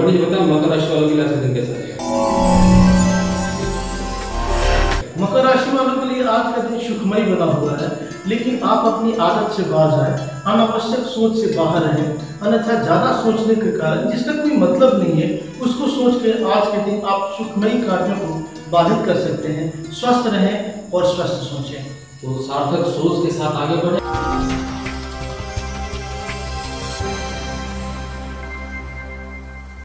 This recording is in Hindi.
मुझे बताओ मकर राशि वालों के लिए आज का दिन कैसा रहेगा? मकर राशि वालों के लिए आज का दिन सुखमय बना हुआ है लेकिन आप अपनी आदत से बाज आए अनावश्यक सोच से बाहर रहें अन्यथा ज़्यादा सोचने के कारण जिसका कोई मतलब नहीं है उसको सोच के आज के दिन आप सुखमयी कार्यों को बाधित कर सकते हैं। स्वस्थ रहें और स्वस्थ सोचें। तो सार्थक सोच के साथ आगे बढ़े।